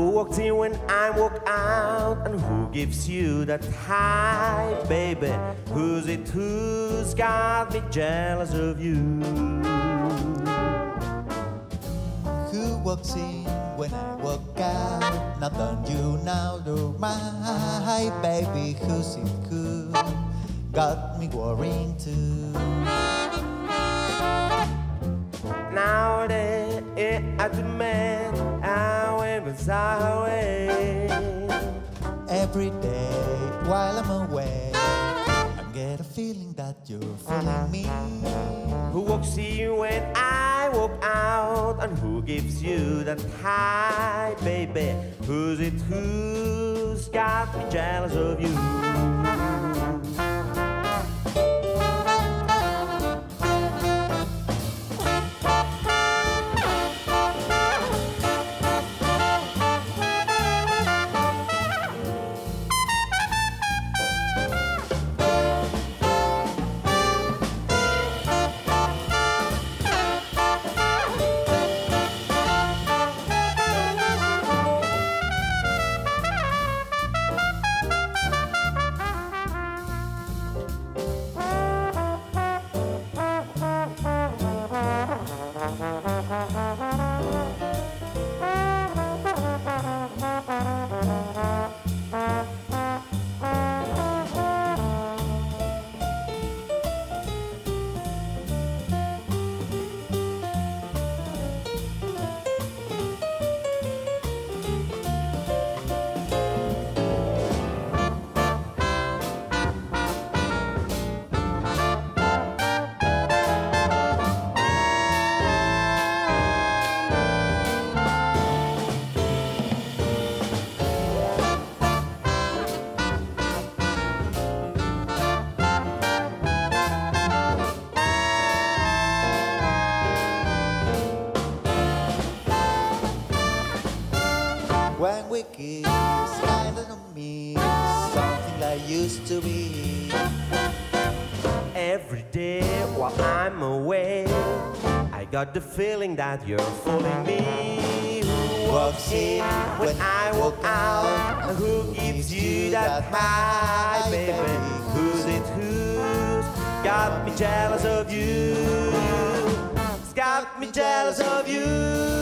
walks in when I walk out? And who gives you that high, baby? Who's it who's got me jealous of you? Who walks in when I walk out? Not on you now, do my baby. Who's it who got me worrying too? Nowadays, I I away. Every day while I'm away, I get a feeling that you're feeling me. Who walks in when I walk out? And who gives you that high, baby? Who's it who's got me jealous of you? When we kiss, kinda don't miss something like used to be. Every day while I'm away, I got the feeling that you're fooling me. Who walks in when I walk out? Who gives you that high, baby? Who's it who's got me jealous of you? It's got me jealous of you.